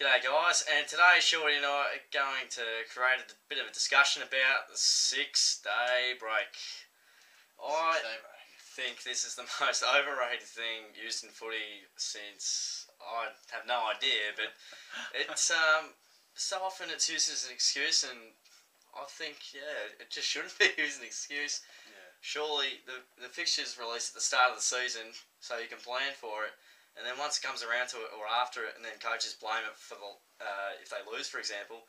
G'day guys, and today Shorty and I are going to create a bit of a discussion about the six day break. I day break. think this is the most overrated thing used in footy since I have no idea, but it's um so often it's used as an excuse and I think yeah, it just shouldn't be used as an excuse. Yeah. Surely the the fixtures released at the start of the season so you can plan for it. And then once it comes around to it or after it, and then coaches blame it for the uh, if they lose, for example,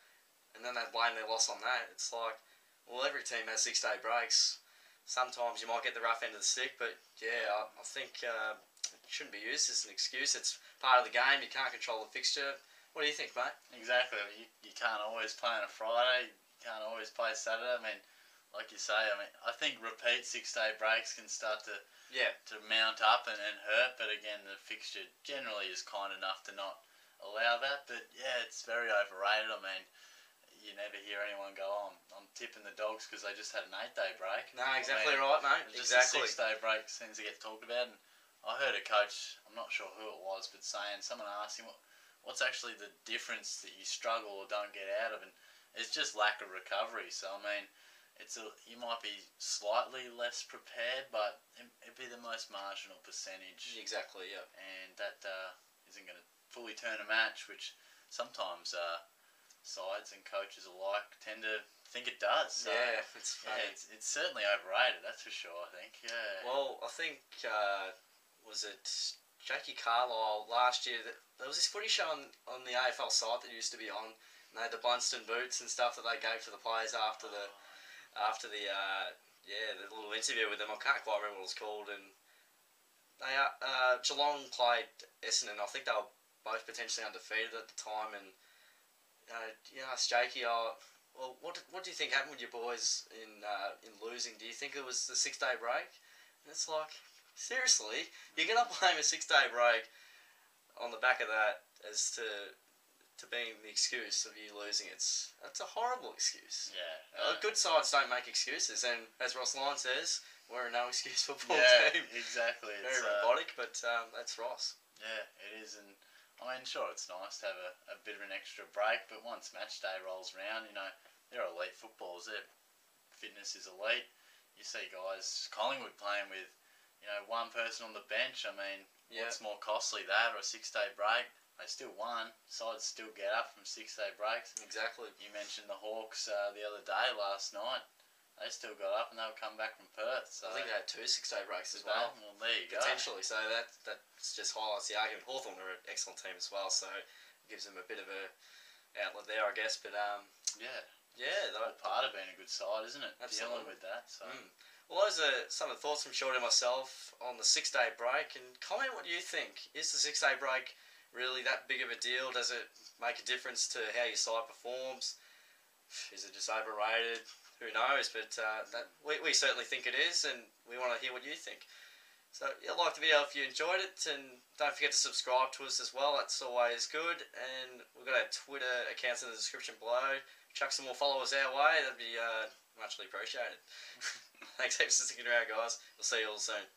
and then they blame their loss on that. It's like, well, every team has six day breaks. Sometimes you might get the rough end of the stick, but yeah, I, I think uh, it shouldn't be used as an excuse. It's part of the game. You can't control the fixture. What do you think, mate? Exactly. You, you can't always play on a Friday. You can't always play Saturday. I mean, like you say, I mean, I think repeat six day breaks can start to Yeah, to mount up and, and hurt. But again, the fixture generally is kind enough to not allow that. But yeah, it's very overrated. I mean, you never hear anyone go, oh, I'm, I'm tipping the dogs because they just had an eight day break. no, exactly I mean, right, mate. Just Exactly. a six day break seems to get talked about. And I heard a coach, I'm not sure who it was, but saying, someone asked him, what, what's actually the difference that you struggle or don't get out of? And it's just lack of recovery. So, I mean, it's a, you might be slightly less prepared, but it, it'd be the most marginal percentage. Exactly. Yeah. And that uh, isn't going to fully turn a match, which sometimes uh, sides and coaches alike tend to think it does. So, yeah, it's yeah, it's, it's certainly overrated, that's for sure, I think. Yeah. Well, I think uh, was it Jackie Carlisle last year that there was this footy show on, on the AFL site that used to be on. And they had the Blundstone boots and stuff that they gave to the players after the after the uh, yeah the little interview with them. I can't quite remember what it was called. And they uh, Geelong played Essendon. I think they were both potentially undefeated at the time. And uh, you Jakey, oh, well, what what do you think happened with your boys in uh, in losing? Do you think it was the six day break? And it's like seriously, you're gonna blame a six day break on the back of that as to to being the excuse of you losing. It's that's a horrible excuse. yeah. Uh, good sides don't make excuses, and as Ross Lyon says, we're a no excuse football yeah, team. exactly. Very It's, uh, robotic, but um, that's Ross. yeah, it is, and I mean, sure, it's nice to have a, a bit of an extra break, but once match day rolls around, you know, they're elite footballers. Their fitness is elite. You see guys Collingwood playing with, you know, one person on the bench. I mean, Yeah. what's more costly, that or a six day break? They still won. Sides still get up from six day breaks. Exactly. You mentioned the Hawks uh, the other day, last night. They still got up and they'll come back from Perth. So I think they had two six day breaks as well. Well, there you go. Potentially, so that that just highlights the argument. Hawthorn are an excellent team as well, so it gives them a bit of a outlet there, I guess. But um, Yeah, yeah, they, part of being a good side, isn't it? Absolutely. Dealing with that. So Mm. well, those are some of the thoughts from Shorty and myself on the six day break. And comment what you think. Is the six day break really that big of a deal? Does it make a difference to how your side performs? Is it just overrated? Who knows? But uh, that we, we certainly think it is, and we want to hear what you think. So, yeah, like the video if you enjoyed it, and don't forget to subscribe to us as well. That's always good. And we've got our Twitter accounts in the description below. Chuck some more followers our way. That'd be uh, muchly appreciated. Thanks heaps for sticking around, guys. We'll see you all soon.